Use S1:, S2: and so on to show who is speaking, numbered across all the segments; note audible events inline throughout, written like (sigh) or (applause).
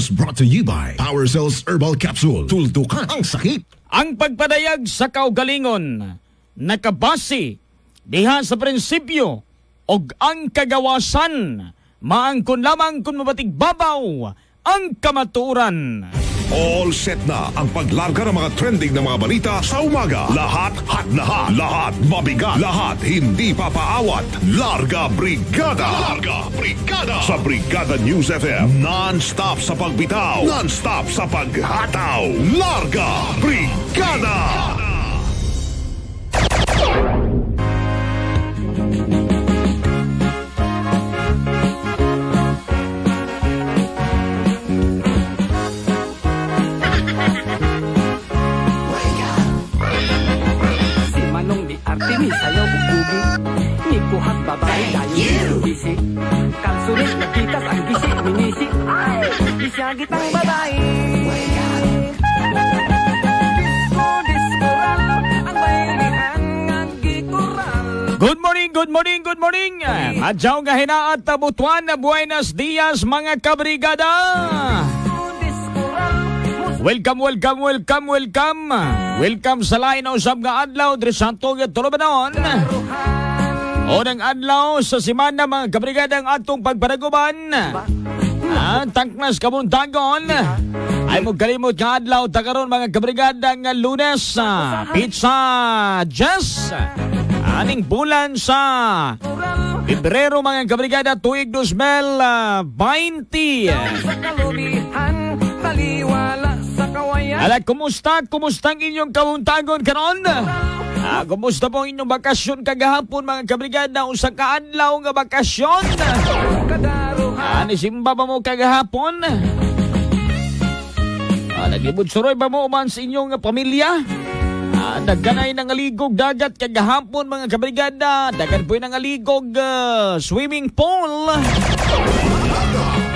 S1: was brought to you by Power Cells Herbal Capsule. Tuldukan ang sakit.
S2: Ang pagpadayag sa kaugalingon nakabase diha sa prinsipyo og ang kagawasan maangkon lamang kung mabatig babaw ang kamaturan.
S1: All set na ang paglarga ng mga trending na mga balita sa umaga. Lahat hot na hot. Lahat mabigat. Lahat hindi papaawat. Larga Brigada. Larga Brigada. Sa Brigada News FM. Non-stop sa pagbitaw. Non-stop sa paghataw. Larga Brigada.
S3: Si Ni sayaw bubugi Ni kuhat babae dahil bisi Kalsulit na kitas ang gisi minisi Ay! Isyagit ang babae
S2: Good morning, good morning, good morning. Adyaw nga hinaat tabutuan na buenos dias mga kabrigada. Welcome, welcome, welcome, welcome. Welcome sa lain na usab nga adlaw diri sa Antong Tulubanon. Unang adlaw sa simana mga kabrigada ang atong pagpanaguban. Ah, tangknas kabuntagon. Ay mo kalimot nga adlaw tagaron mga kabrigada nga lunes sa Pizza Jess. Aning bulan sa Pebrero mga kabrigada tuig 2020.
S3: Sa kalubihan Taliwala sa kawayan
S2: Ala, kumusta? Kumusta ang inyong kabuntagon karon? Ah, kumusta po ang inyong bakasyon kagahapon mga kabrigada usa ka adlaw nga bakasyon? Ah, nisimba ba mo kagahapon? Ah, naglibot suroy ba mo man sa inyong pamilya? Ah, nagkanay ng aligog dagat kagahapon mga kabrigada. Dagan po ng aligog ah, swimming pool.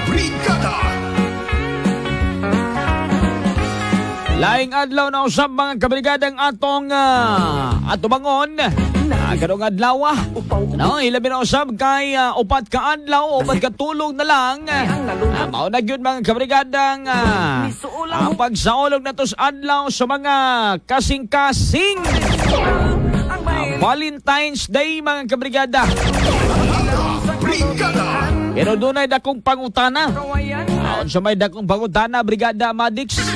S1: Brigada.
S2: Laing adlaw na usab mga kabrigadang atong uh, ato bangon. Uh, karong adlaw ah. No, ilabi na usab kay ah, upat ka adlaw, upat ka tulog na lang. Uh, mao na gyud mga kabrigadang uh, ang pagsaulog na tos adlaw sa mga kasing-kasing. Ah, Valentine's Day mga kabrigada.
S1: Brigada.
S2: Pero doon ay dakong pangutana. Aon sa may dakong pangutana, Brigada Madix.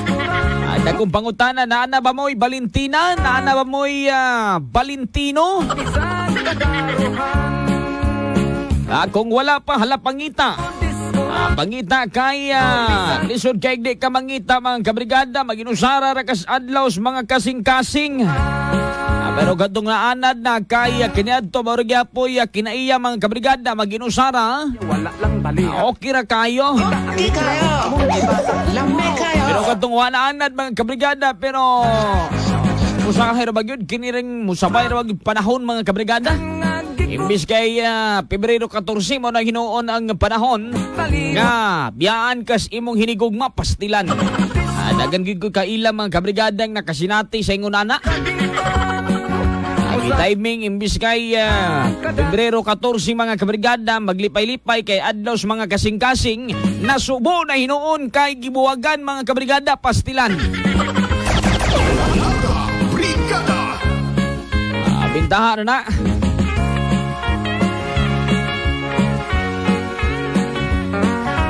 S2: Dakong pangutana, naana ba mo'y Valentina? Naana ba mo'y ah, Valentino?
S3: Kadaruhan
S2: Ah, kung wala pa, hala pangita. Ah, pangita kay ah, lisod kay di ka mangita mga kabrigada, maginusara ra kas adlaw sa mga kasing-kasing. Ah, pero gadtong naanad na kay ah, kiniadto mao gyapon ah, kinaiya mga kabrigada maginusara.
S3: Wala lang bali
S2: Ah, okay ra kayo.
S3: Di kayo
S2: Pero katong wanaanad mga kabrigada pero usahay ra bagyod kini ring musabay ra bagyod panahon mga kabrigada. Imbis kay ah, Pebrero 14 mo na hinuon ang panahon nga biyaan kas imong hinigugma pastilan. Ah, dagan gid ko kaila mga kabrigadang nakasinati sa ingon ana. Ay, timing imbis kay ah, Pebrero 14 mga kabrigada maglipay-lipay kay adlaw mga kasing-kasing nasubo na hinuon kay gibuwagan mga kabrigada pastilan.
S1: Brigada.
S2: Ah, bintahan na na.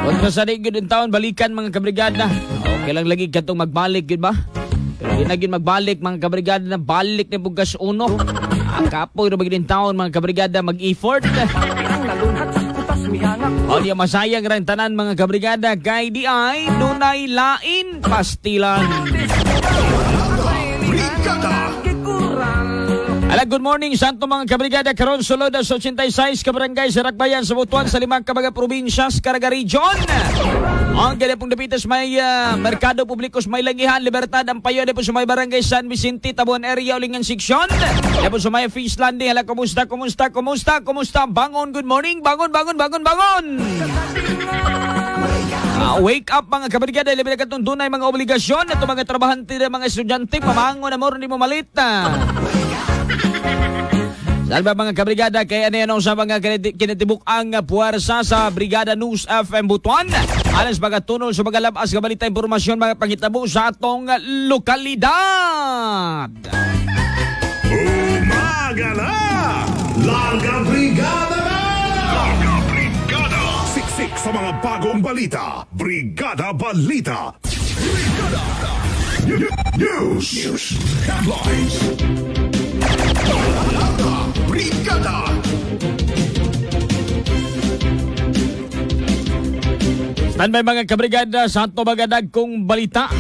S2: Kontra sa digid din taon, balikan mga kabrigada. Okay lang lagi katong magbalik, gid ba? Pero di na magbalik mga kabrigada na balik na bugas uno. Kapoy ra din taon mga kabrigada mag-effort. O di masayang rin tanan mga kabrigada kay di ay dunay lain pastilan. Good morning, Santo mga kabrigada, karon sulod sa 86 kabarangay sa Rakbayan sa Butuan sa limang kabaga probinsya sa Caraga Region. Ang ganda pong dapitas may ah, Merkado Publikos may Langihan, Libertad, ang payo po sa may barangay San Vicente, Tabuan Area, Ulingan Seksyon. po sa may Fish Landing, hala, kumusta, kumusta, kumusta, kumusta, bangon, good morning, bangon, bangon, bangon, bangon. Ah, wake up mga kabrigada, labi na katong dunay mga obligasyon at mga trabahante ng mga estudyante, pamango na mo, hindi mo malit. Salve mga kabrigada kay ano sa mga kinatibuk ang puwersa sa Brigada News FM Butuan. Alas mga tunol sa mga labas nga balita impormasyon mga pangitabo sa atong lokalidad.
S1: Umaga na! Larga Brigada na! Larga Brigada! Siksik sa mga bagong balita. Brigada Balita. Brigada! News! News! Headlines!
S2: Standby mga kabrigada sa ato magadag kong balita.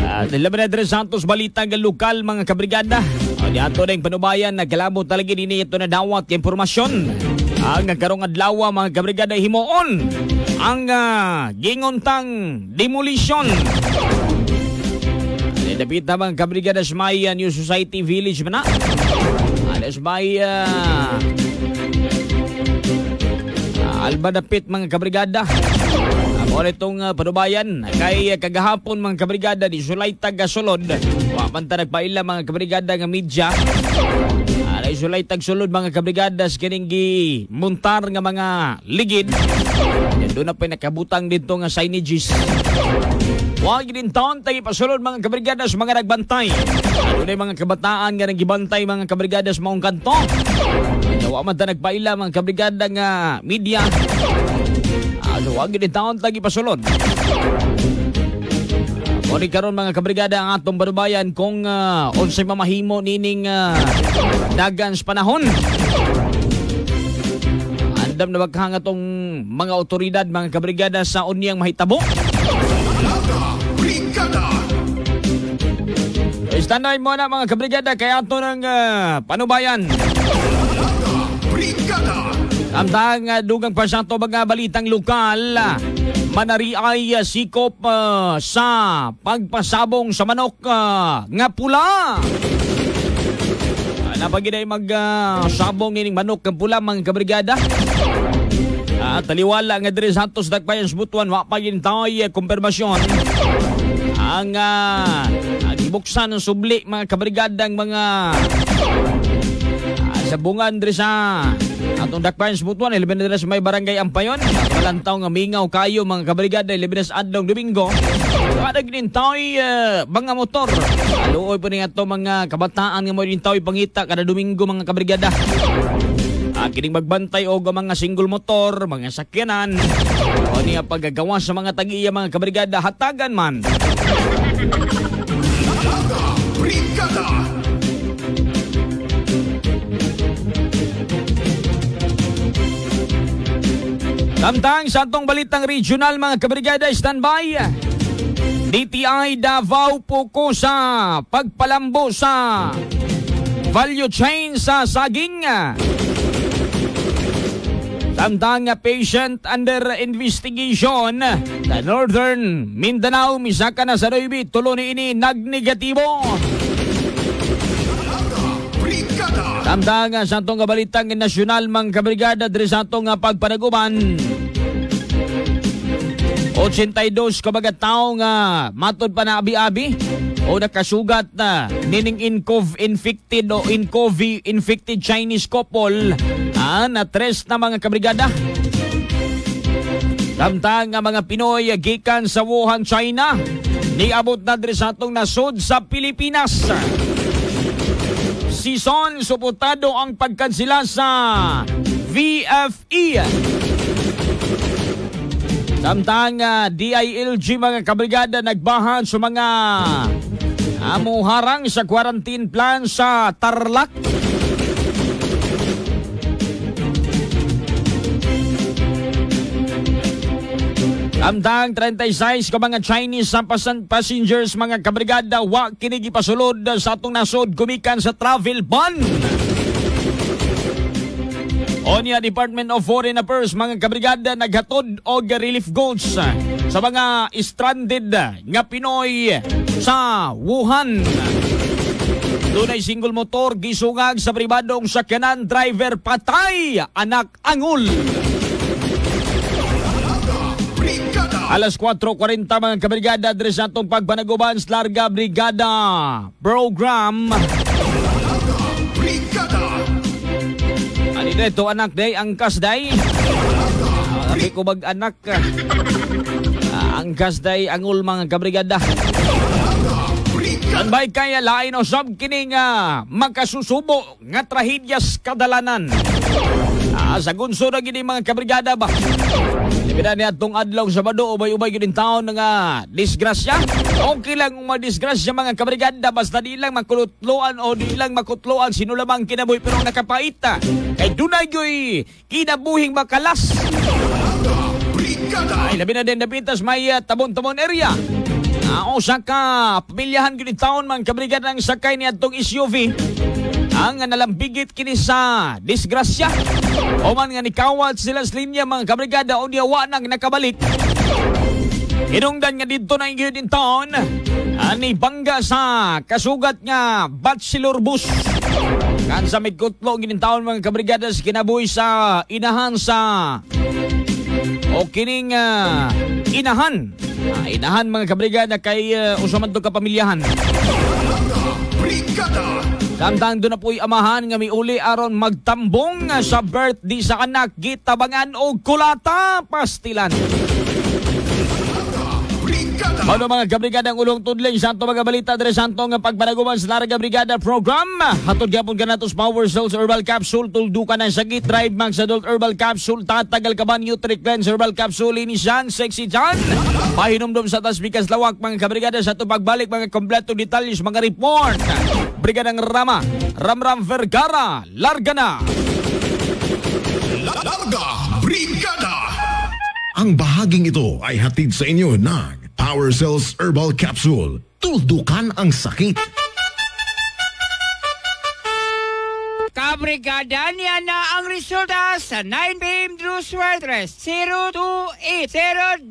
S2: At laban na Santos balita ng lokal mga kabrigada. O ato na yung panubayan nagkalabot talaga din ito na dawat yung informasyon. Ang nagkarong adlaw mga kabrigada himoon ang uh, gingontang demolition Na kabrigada sa may uh, New Society Village na? Alas may uh, uh, Alba dapit mga kabrigada. Ako itong uh, panubayan kay uh, kagahapon mga kabrigada di sulay taga sulod. Wapan ta nagpaila mga kabrigada nga media. Alay sulay tag sulod mga kabrigada sa kining gi muntar nga mga ligid. Doon na pa nakabutang dito nga signages. Huwag din taon tayo pasulod mga kabrigada sa mga nagbantay. Ano na mga kabataan nga nagibantay mga kabrigada sa maong kanto. Nawa man ta nagpaila mga kabrigada nga media. Ano huwag din taon tayo pasulod. Muni karon mga kabrigada ang atong barubayan kung uh, unsay mamahimo nining uh, dagan sa panahon. Andam na baghang atong mga otoridad mga kabrigada sa unyang mahitabo. Standby mo na mga kabrigada kaya ito ng uh, panubayan.
S1: Brigada!
S2: Amtang uh, dugang pa sa mga balitang lokal. Manari ay uh, sikop uh, sa pagpasabong sa manok uh, nga pula. Uh, Napagiday mag-sabong uh, nining manok nga pula mga kabrigada. Uh, taliwala nga diri Santos Dagpayan Butuan wa pa yin tayo kumpirmasyon ang uh, gibuksan ng subli mga kabrigadang mga uh, sabungan diri sa atong Dakpayan Butuan ilibin na sa may barangay Ampayon. Kalantaw nga mingaw kayo mga kabrigada ilibin sa adlong Domingo. Kada ginintaw uh, mga motor. Aluoy po ni ato mga kabataan nga mo ginintaw pangita kada Domingo mga kabrigada kining magbantay og mga single motor, mga sakyanan. O niya paggagawa sa mga tagiya mga kabrigada hatagan man.
S1: Brigada!
S2: Tamtang sa atong balitang regional mga kabrigada standby. DTI Davao Puko sa pagpalambo sa value chain sa saging. Tamtang patient under investigation sa Northern Mindanao misaka na sa Noybi tulo ni ini nagnegatibo. Tamtang sa atong kabalitang nasyonal mga kabrigada diri sa atong pagpanaguban. 82 kabaga tao nga matod pa na abi-abi o nakasugat na nining INCOV infected o INCOV infected Chinese couple ah, na tres na mga kabrigada. Tamtang nga mga Pinoy gikan sa Wuhan, China niabot na diri sa nasod sa Pilipinas. Season supportado ang pagkansila sa VFE. Samtang uh, DILG mga kabrigada nagbahan sa mga amuharang sa quarantine plan sa Tarlac. Amtang 36 ka mga Chinese sa passengers mga kabrigada wa kini gipasulod sa atong nasod gumikan sa travel ban. Onya Department of Foreign Affairs mga kabrigada naghatod og relief goods sa mga stranded nga Pinoy sa Wuhan. Dunay single motor gisungag sa pribadong sakyanan driver patay anak angul. Alas 4.40 mga kabrigada, address atong pagbanaguban sa Larga Brigada Program. Ani dito anak day, ang kasday. Sabi ko bag anak. Ah, ang kasday, ang ul mga kabrigada. Tanbay kaya lain o sab kining uh, makasusubo nga trahedyas kadalanan. Ah, sa gunso na gini mga kabrigada ba? Ibida niya itong adlaw sa bado, ubay-ubay yun taon nga disgrasya. Okay lang kung madisgrasya mga kabrigada, basta di lang makulutloan o di lang makutloan sino lamang kinabuhi pero nakapaita. Kay dunay yoy kinabuhing makalas. Ay, labi na din napitas may uh, tabon-tabon area. Uh, o ka, pamilyahan yun taon mga kabrigada ng sakay niya itong SUV ang nalambigit kini sa disgrasya. O man nga nikawat sila sa linya mga kabrigada o diyawa nang nakabalik. Inungdan nga dito na ingyo din taon ani bangga sa kasugat nga bachelor bus. Kan sa midkutlo ginin taon mga kabrigada sa kinabuhi sa inahan sa o kining uh, inahan. Uh, inahan mga kabrigada kay uh, usaman to kapamilyahan Samtang doon na po'y amahan nga miuli aron magtambong sa birthday sa anak gitabangan o kulata pastilan. Ano mga kabrigadang ulong tudling santo mga balita dere santo nga pagpanaguman sa Larga Brigada program. Hatod gyapon ka natos Power Cells Herbal Capsule tuldukan ng sakit drive mag sa Adult Herbal Capsule tatagal ka ba Nutri Cleanse Herbal Capsule ini Sean Sexy John. Pahinomdom sa tasbikas lawak mga kabrigada sa pagbalik mga kompleto detalles mga report. Brigadang Rama, Ramram Vergara, larga na!
S1: Larga Brigada! Ang bahaging ito ay hatid sa inyo ng Power Cells Herbal Capsule. Tuldukan ang sakit.
S4: Kabrigada niya na ang resulta sa 9pm Drew Swertres 028028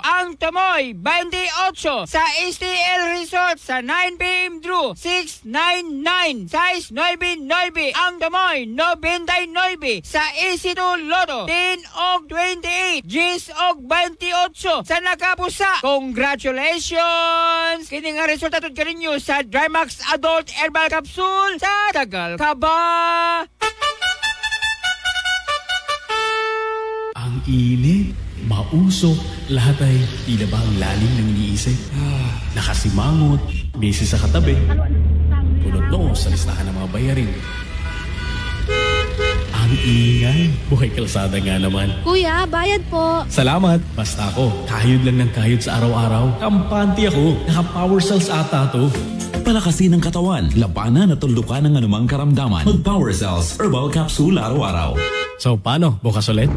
S4: ang tumoy 28 sa STL Resort sa 9pm Drew 699 size 99 ang tumoy 99 sa EC2 Lotto 10 og 28 Gis og 28 sa nakapusa. Congratulations! Kini nga resulta tod kaninyo sa Drymax Adult Herbal Capsule sa Tagal ka ba?
S5: Ang init, mausok, lahat ay tila ba ang lalim ng iniisip. Nakasimangot, busy sa katabi. Punot noo sa listahan ng mga bayarin. Ang ingay, buhay kalsada nga naman.
S6: Kuya, bayad po.
S5: Salamat. Basta ako, kayod lang ng kayod sa araw-araw. Kampante ako. Naka-power cells ata to.
S7: Palakasin ang katawan, labanan at tuldukan ng anumang karamdaman. Mag-Power Cells Herbal Capsule araw-araw.
S5: So, paano? Bukas ulit?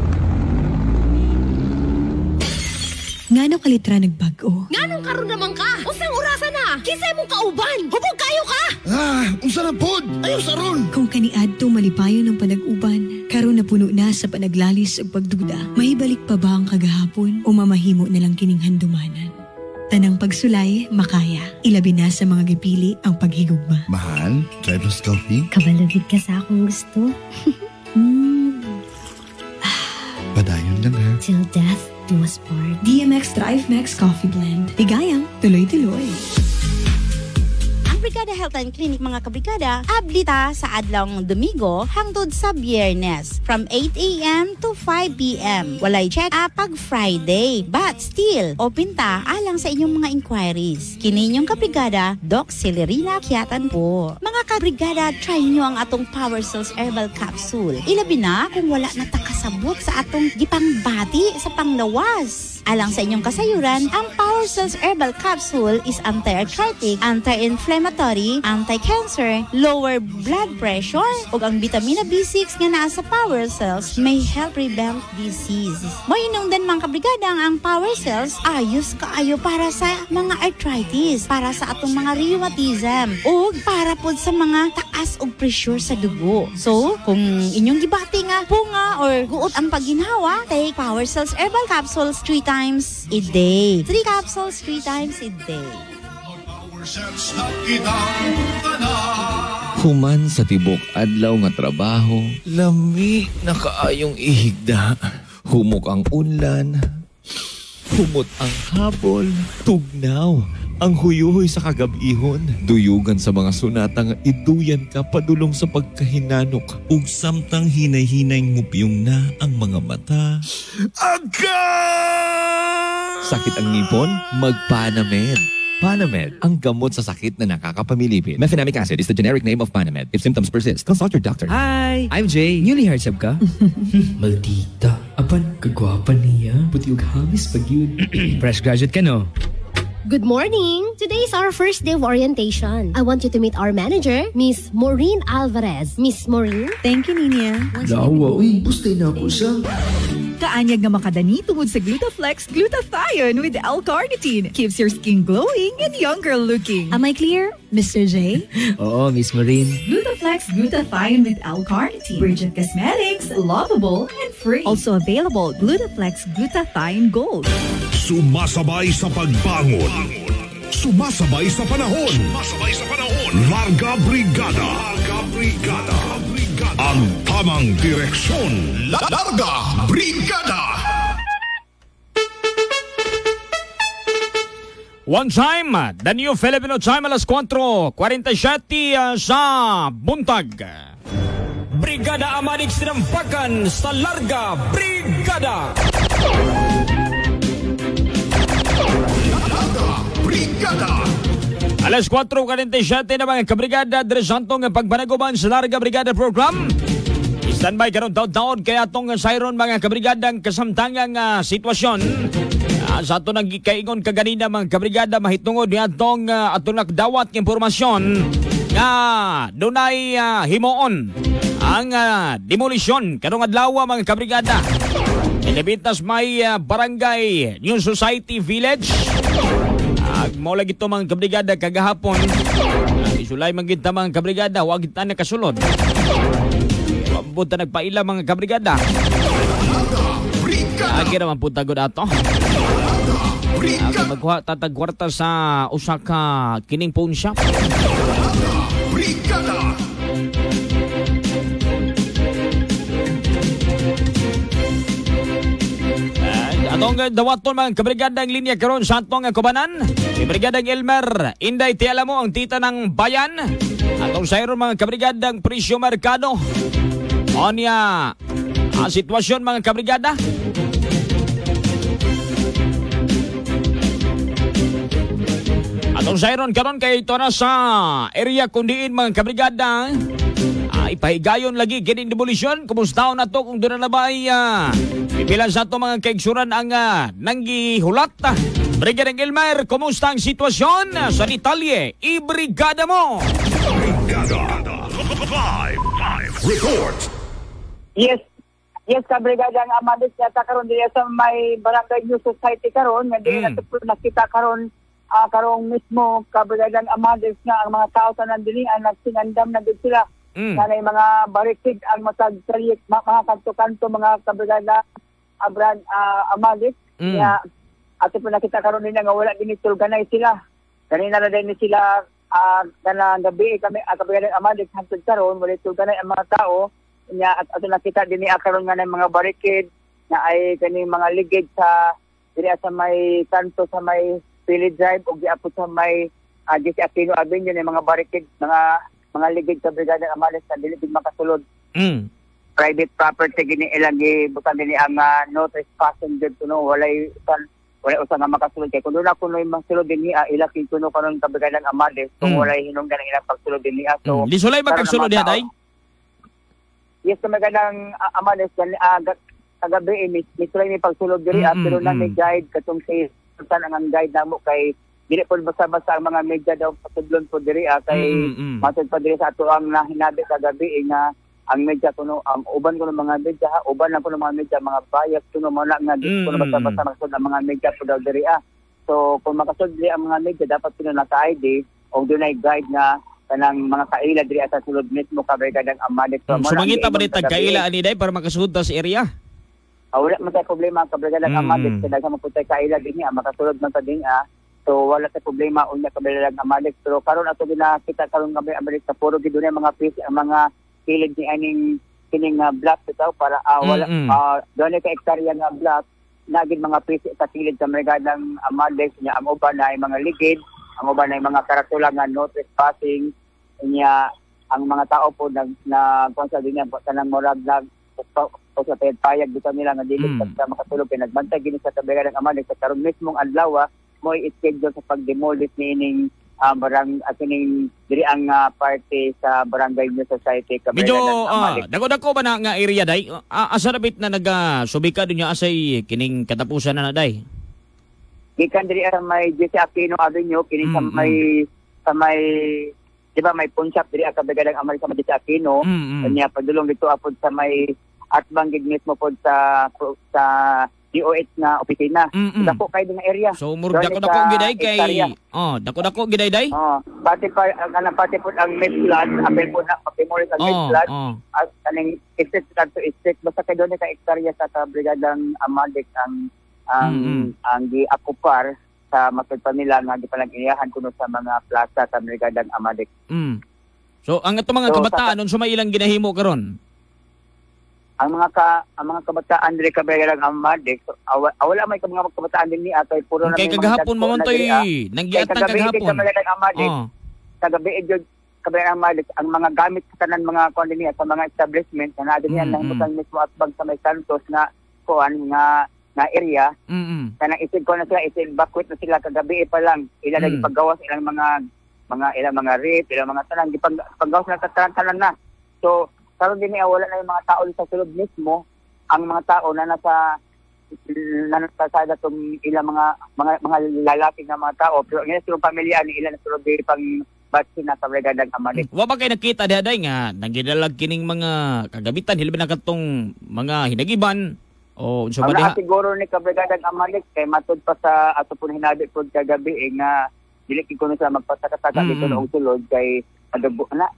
S8: Ngano kalitra nagbago?
S6: Nganong karon naman ka? Usang orasan na? Kisay mong kauban? Hubog kayo ka?
S1: Ah, unsa na pod? Ayaw saron.
S8: Kung kaniadto malipayon ng panag-uban, karon na puno na sa panaglalis ug pagduda, mahibalik pa ba ang kagahapon o mamahimo na lang kining handumanan? Tanang pagsulay, makaya. Ilabi na sa mga gipili ang paghigugma.
S1: Mahal, try plus coffee.
S6: Kabalagid ka sa akong gusto. (laughs) mm. Till death do us part.
S8: DMX Drive Max Coffee Blend. Ligayang tuloy-tuloy.
S9: Brigada Health and Clinic mga kabrigada, ablita sa adlong Domingo hangtod sa Biyernes from 8 a.m. to 5 p.m. Walay check-up pag Friday. But still, open ta alang sa inyong mga inquiries. Kininyong kabrigada, Doc Celerina Kiatan po. Mga kabrigada, try nyo ang atong Power Cells Herbal Capsule. Ilabi na kung wala na takasabot sa atong gipang bati sa panglawas. Alang sa inyong kasayuran, ang Power Cells Herbal Capsule is anti-arthritic, anti-inflammatory, anti-cancer, lower blood pressure, ug ang vitamina B6 nga naa sa Power Cells may help prevent disease. Moinong din mga kabrigada ang Power Cells ayos kaayo para sa mga arthritis, para sa atong mga rheumatism, ug para pod sa mga taas og pressure sa dugo. So, kung inyong gibati nga bunga or guot ang pagginhawa, take Power Cells Herbal Capsules 3 times a day. 3 capsules 3 times a day.
S10: Human sa tibok adlaw nga trabaho, lami na kaayong ihigda. Humok ang unlan, humot ang habol, tugnaw. Ang huyuhoy sa kagabihon, duyugan sa mga sunata nga iduyan ka padulong sa pagkahinanok. Ug samtang hinay-hinay ngupyong na ang mga mata. Agad! Sakit ang ngipon? Magpanamed. Panamed, ang gamot sa sakit na nakakapamilipin.
S11: Mefenamic acid is the generic name of Panamed. If symptoms persist, consult your doctor.
S12: Hi! I'm Jay. Newly hired sab ka? (laughs) Maldita. Apan, kagwapa niya. Puti og habis pag yun. Fresh graduate ka no?
S6: Good morning! Today is our first day of orientation. I want you to meet our manager, Miss Maureen Alvarez. Miss Maureen?
S8: Thank you, Ninya.
S12: Dawa, uy. Bustay na ako siya.
S13: Kaanyag nga makadani tungod sa Glutaflex Glutathione with L-carnitine. Keeps your skin glowing and younger looking.
S8: Am I clear, Mr. J? (laughs)
S12: Oo, Miss Maureen.
S13: Glutaflex Glutathione with L-carnitine. Bridget Cosmetics, lovable and free. Also available, Glutaflex Glutathione Gold.
S1: Sumasabay sa pagbangon. Sumasabay sa panahon. Sumasabay sa panahon. Larga Brigada. Larga Brigada. Ang tamang direksyon. La- Larga Brigada.
S2: One time, the new Filipino time alas 4.47 uh, sa buntag. Brigada Amadix tinampakan sa Larga Brigada.
S1: Brigada.
S2: Alas 4.47 na mga kabrigada Dres Santong pagpanaguban sa Larga Brigada Program. Standby karon taon-taon kaya atong sayron mga kabrigadang kasamtangang uh, sitwasyon. Uh, sa ato nang gikaingon kaganina mga kabrigada mahitungod ni atong uh, atong nakdawat ng impormasyon nga dunay uh, himoon ang uh, demolisyon karong adlaw mga kabrigada. Inibitas may uh, barangay New Society Village. Ag mo lagi to mga kabrigada kagahapon. Isulay man kita mga kabrigada, wag kita na kasulod. Punta nagpaila mga kabrigada. Agi naman punta gud ato. Ako magkuha tatag sa usa ka kining phone shop.
S1: Brigada.
S2: Atong dawaton mga kabrigada ang linya karon sa atong kubanan. Si Brigadang Elmer, Inday ti alam mo ang tita ng bayan. Atong sayron mga kabrigada ang presyo merkado. Onya, ang sitwasyon mga kabrigada. Atong sayron karon kay ito na sa area kundiin mga kabrigada. Ah, ipahigayon lagi kining demolisyon. Kumusta na to kung doon na ba ay uh, pipilan sa to mga kaigsuran ang uh, nanggihulat. Brigadang Elmer, kumusta ang sitwasyon sa detalye? Ibrigada mo!
S1: Brigada. Five. Five. Report.
S14: Yes. Yes, ka brigada nga amadis yata karon diya sa may Barangay New Society karon nga diya mm. nakita karon uh, karong mismo ka brigada nga amadis nga ang mga tao sa nandili ang nagsingandam na gid sila. Mm. Kanay mga barikid ang matag sariyek mga kanto-kanto mga kabrigada abran uh, amadis
S2: Mm.
S14: nga ato po nakita karon nila nga wala din tulganay sila. Kanina na din sila uh, kana gabi kami uh, kabrigada amadis hantod karon wala tulganay ang mga tao nya at ato nakita dinhi karon nga ng mga barricade na ay kani mga ligid sa diri sa may kanto sa may Pili Drive ug giapot sa may uh, Jesse Aquino Avenue ng mga barricade mga mga ligid sa Brigada Amales na dili gid makasulod.
S2: Mm.
S14: Private property gini ilang gibutan dinhi ang uh, no trespassing did kuno walay usan wala usa nga makasulod kay kun na kuno masulod dinhi uh, ila kin kuno karon ka Brigada Amales kung
S2: Mm.
S14: walay hinungdan ang ilang pagsulod dinhi ah. so
S2: Mm. Di sulay ba kagsulod diha, day?
S14: Yes, sa magandang uh, amanes, kan, uh, kagabi, eh, tulay may pagsulog diri, mm
S2: Mm,
S14: pero na
S2: mm,
S14: may guide, katong si Sultan ang guide namo kay dili po basta-basta ang mga media daw pasudlon po diri ah, kay
S2: Mm, mm.
S14: matod pa diri sa ato ang nahinabi kagabi eh, nga ang media kuno ang uban ko ng mga media ha, uban lang ko ng mga media mga bias kuno mo na nga
S2: Mm,
S14: kuno
S2: mm,
S14: basta-basta maksud ang mga media po daw diri ah. So kung makasud diri ang mga media dapat sila naka-ID o dunay guide nga kanang mga kaila diri sa sulod mismo kabay kadang amanet
S2: Mm. Sumangita ba ni tagkaila ani day para makasuod ta sa area?
S14: Ah, wala man tayo problema kabrigada
S2: Mm,
S14: amalit
S2: mm.
S14: man po tayo kaila din niya makasulod man sa din ah so wala tayo problema unya kabrigada ng amalit pero karon ato ginakita karon kami amalit sa puro gid mga piece ang mga kilid ni aning kining uh, block bitaw para ah, wala
S2: Mm, mm.
S14: ah dunay ka ektarya nga block nagid mga piece sa kilid sa brigada ng amalit niya ang uban na ay mga ligid ang uban ay mga karatula nga no trespassing. Niya ang mga tao po nag na kung sa dinya po tanang morag nag o sa payag payag dito nila nga dili
S2: Mm.
S14: sa makatulog kay nagbantay gini sa tabigan ng amalig sa karon mismong adlaw ah, mo i-schedule sa pagdemolish niining uh, barang at ining diri ang ah, party sa Barangay New Society
S2: Medyo
S14: Cabrera ng
S2: ah,
S14: Amalig.
S2: dako-dako ba na nga area day? Ah, asa rabit na nagasubika dunya asay kining katapusan na na day?
S14: Gikan diri sa may Jesse Aquino Avenue kini sa
S2: Mm,
S14: may sa may di ba may pawn shop diri ang kabigadang amay sa may Jesse Aquino.
S2: Mm, mm.
S14: Kanya padulong dito apod sa may at banggid mismo pod sa sa DOH na opisina.
S2: Mm, mm.
S14: Dako kay nga area.
S2: So murag
S14: Doon
S2: dako-dako
S14: sa
S2: giday kay
S14: hektarya.
S2: oh, dako-dako giday day?
S14: Oh, pati pa ang kanang pati po ang mid flood, apel po na sa mid
S2: Oh,
S14: flood.
S2: oh.
S14: At kaning estate to estate basta kay doon ka hektarya sa kabrigadang Amadik ang ang
S2: Mm,
S14: ang giakupar sa matod pa nila nga gipanag-iyahan kuno sa mga plaza sa brigadang Amadik.
S2: Mm. So ang ato mga
S14: So,
S2: kabataan nun sumay ilang ginahimo karon?
S14: Ang mga ka ang mga kabataan diri ka brigadang Amadik, so, awa, ah, wala may mga kabataan din ni atay puro na
S2: Kay kagahapon
S14: na ah. Kay
S2: na
S14: kagabi din
S2: kagahapon.
S14: Sa brigadang Amadik,
S2: Oh.
S14: kagabi jud kabrigadang Amadik ang mga gamit sa tanan mga kuan dinhi sa mga establishment na naa din yan
S2: Mm,
S14: nang
S2: mm.
S14: mismo atbag sa may Santos na kuan nga na area
S2: Mm.
S14: kanang isig ko na sila isig bakwit na sila kagabi pa lang ila na
S2: Mm.
S14: gipagawas ilang mga mga ilang mga rape ilang mga tanan gipag paggawas na tanan tanan na so karon din niya wala na yung mga tao sa sulod mismo ang mga tao na nasa na nasa sa datong ilang mga mga mga lalaki nga mga tao pero ngayon sulod pamilya ni ilan na sulod di pang batsi na sa regadang amalik
S2: Wa ba kay nakita daday nga nanggidalag kining mga kagabitan hilbi na katong mga hinagiban o unsa ba diha?
S14: siguro ni Kabrigadag Amalik kay matud pa sa ato po hinabi po kagabi eh, nga dili kid kuno sa magpasakasaka
S2: Mm,
S14: dito
S2: mm.
S14: noong sulod kay madugo na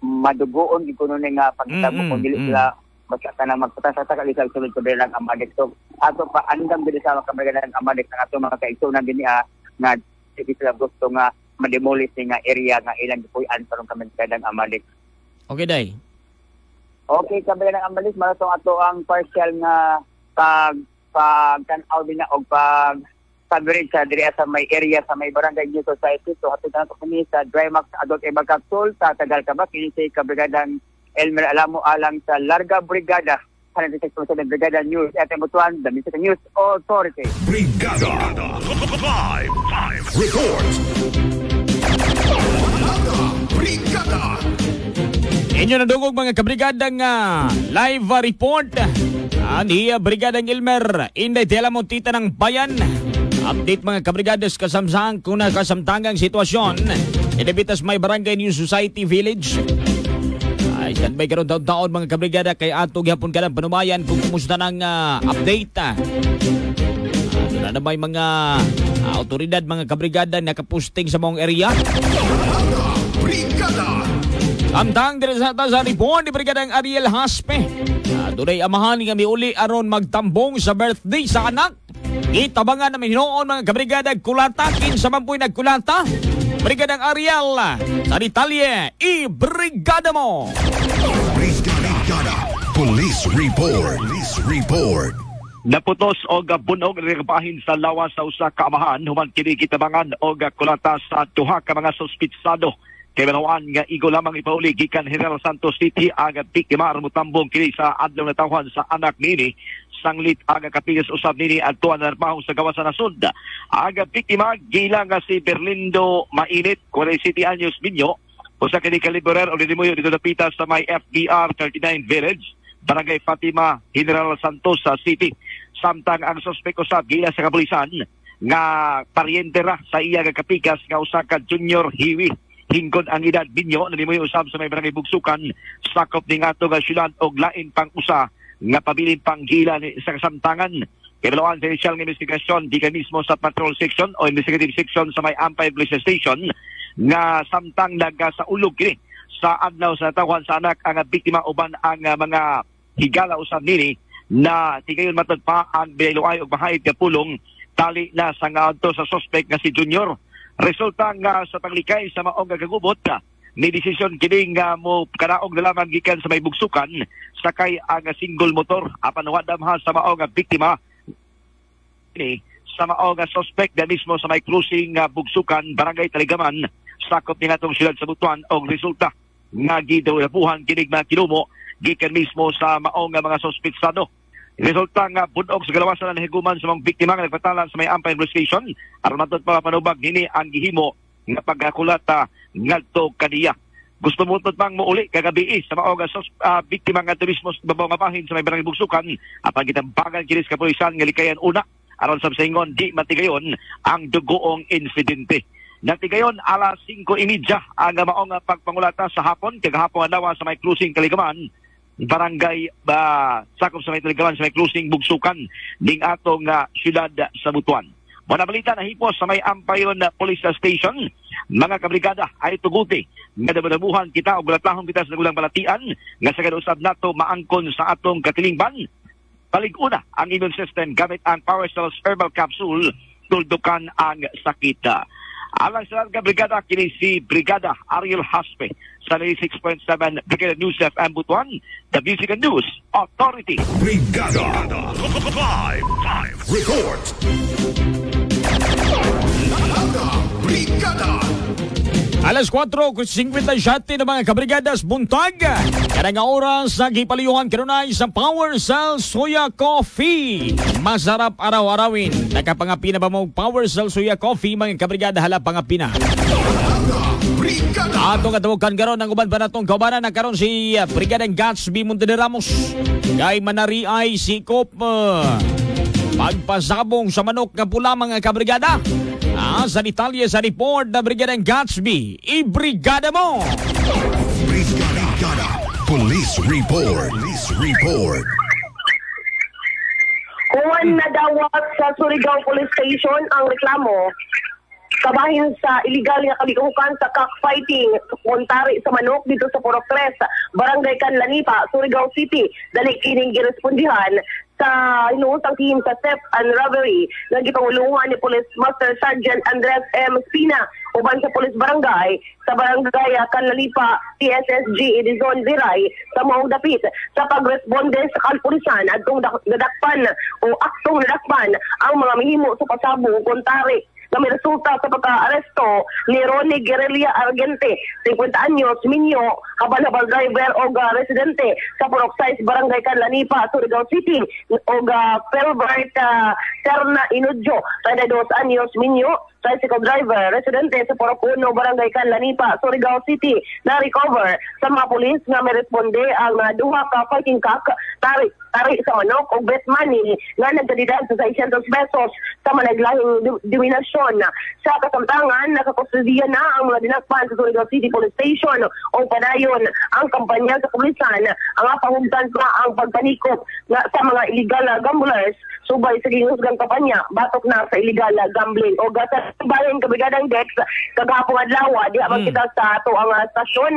S14: madugoon gid kuno ni nga pagtabo
S2: Mm, mm,
S14: kung dili
S2: mm.
S14: sila basta ka nang dito sa sulod Kabrigadag Amalik so ato pa andam dili sa Kabrigadag Amalik ang ato mga kaigsunan din niya nga sige sila gusto nga mademolish nga area nga ilang gipuy-an karong Kabrigadag Amalik
S2: Okay day.
S14: Okay, kabilang ng ambalis, maratong ato ang partial nga pag pag tanaw din na og pag coverage sa diri sa may area sa may barangay New Society. So hatod na kini sa Drymax Adult Eba Capsule sa Tagal Kabak kini sa kabrigadang Elmer Alamo alang sa Larga Brigada. 106% Brigada News at Mutuan, the Music News Authority.
S1: Brigada. Live. Live. Report. Brigada.
S2: Inyo na dungog mga kabrigadang ah, live ah, report. Ani uh, Brigadang Ilmer, Inday Tela Montita ng Bayan. Update mga kabrigadas kasamsang kung nakasamtangang sitwasyon. Inabitas may barangay New Society Village. Ay, standby karon taon-taon mga kabrigada kay atog yapon ka ng panumayan kung kumusta ng ah, update. Ah. Ah, na may mga ah, autoridad mga kabrigada nakaposting sa mong area.
S1: Brigada.
S2: Amtang dire sa sa report ni Brigadang Ariel Haspe. Uh, Dunay amahan nga miuli aron magtambong sa birthday sa anak. Itabangan namin hinoon mga kabrigada kulatakin sa mampuy nagkulata. Brigadang Ariel sa detalye, i-brigada mo!
S1: Brigada. Police report. Police report.
S15: Naputos og bunog nagpahin sa lawas sa usa ka amahan human kini kitabangan og kulata sa duha ka mga suspitsado. Kay banawaan nga igo lamang ipauli gikan General Santos City aga biktima aron motambong kini sa adlaw na tawhan sa anak nini sanglit aga kapilis usab nini adtuan na narpahong sa gawas sa nasud. Aga biktima gila nga si Berlindo Mainit 47 anyos minyo usa kini kaliberer o dinimuyo dito napita sa may FBR 39 Village Barangay Fatima, General Santos sa City. Samtang ang suspek usab giya sa kapulisan nga paryente ra sa iya nga kapikas nga usa ka junior hiwi. Hingkod ang edad binyo na usab sa may barangay Bugsukan sakop ni ato nga syudad og lain pang usa nga pabilin pang gila ni sa kasamtangan. Kailangan sa initial nga investigasyon di ka mismo sa patrol section o investigative section sa may Ampay Police Station nga samtang naga sa ulog kini sa adlaw sa tawhan sa anak ang biktima uban ang ah, mga higala usab nini na tigayon matod pa ang biluay og mahayag nga pulong tali na sa nga adto sa suspect nga si Junior. Resulta nga sa panglikay sa maong nga kagubot ni desisyon kini nga mo kanaog na lamang gikan sa may bugsukan sakay ang single motor. Apan wa damha sa maong nga biktima. Ni sa mao nga suspect na mismo sa may cruising nga bugsukan barangay Taligaman sakop ni natong siyudad sa Butuan og resulta nga gidawabuhan kinig mga kinumo gikan mismo sa mao nga mga suspetsado Resulta nga bunog sa galawasan ng higuman sa mga biktima nga nagpatalan sa may Ampay Police Station. Aron matod pa panubag nini ang gihimo nga pagkakulata ngadto kaniya. Gusto mo tod pang muuli kagabi sa mao nga sus, uh, biktima nga turismo sa babaw nga bahin sa may barangay Bugsukan apan gitambagan kinis ka pulisan nga likayan una aron sa saingon di matigayon ang dugoong insidente. Natigayon alas 5.30 ang mao nga pagpangulata sa hapon kagahapon adlaw sa may cruising Kaligaman barangay ba sakop sa may Taligaman sa may cruising Bugsukan ning atong uh, syudad sa Butuan. Muna balita na hipos sa may Ampayon Police Station, mga kabrigada ay tuguti nga dabudabuhan kita o gulatahon kita sa nagulang balatian nga sa kadusab nato maangkon sa atong katilingban. Palig-una ang immune system gamit ang Power Cells Herbal Capsule tuldukan ang sakita. Alang sa larga brigada, kini si Brigada Ariel Haspe sa 96.7 Brigada News FM Butuan, the Music and News Authority.
S1: Brigada. Live. Report. Brigada.
S2: Alas 4.57 ng mga kabrigadas buntag. Karang oras sa gipaliyuhan kanunay sa Power Cell Soya Coffee. Masarap araw-arawin. Nakapangapi na ba mo Power Cell Soya Coffee mga kabrigada hala pangapi na. Ato katawagan karon ang uban pa natong kaubanan nagkaroon si uh, Brigada Gatsby Monte Ramos. Kay Manari ay sikop uh, pagpasabong sa manok nga pula mga kabrigada. Ah, sa detalye sa report na Brigada Gatsby, ibrigada mo!
S1: Brigada. Police report. Police report.
S16: Kuwan na dawat sa Surigao Police Station ang reklamo kabahin sa illegal nga kalikuhukan sa cockfighting kontari sa manok dito sa Purok 3, Barangay Canlanipa, Surigao City. Dali kining girespondihan sa inuusang team sa theft and robbery nga gipangulungan ni Police Master Sergeant Andres M. Spina uban sa Police Barangay sa Barangay Canlalipa PSSG Edison Viray sa maong sa pagresponde sa kalpulisan adtong nadakpan o aktong nadakpan ang mga mihimo sa pasabong kontari na may resulta sa pagka-aresto ni Ronnie Guerrilla Argente, 50 anyos, Minyo, habal-habal driver o uh, residente sa Purok Size, Barangay Canlanipa, Surigao City, o uh, Pelbert uh, Serna Inudjo, 32 anyos, Minyo, tricycle driver, residente sa 1, Barangay Canlanipa, Surigao City, na-recover sa mga pulis nga may responde ang uh, duha ka fighting cock, tari, tari sa manok o bet money nga nagkadidad sa 600 pesos sa managlahing diminasyon. Sa kasamtangan, nakakustudiya na ang mga dinakpan sa Surigao City Police Station. O padayon ang kampanya sa pulisan ang pahugdan pa ang pagpanikop nga sa mga illegal na gamblers. Subay sa ginhusgang kampanya batok na sa illegal na gambling o gasa bayan kabigadang Dex kagahapon adlaw di mm. kita sa ato ang uh, stasyon.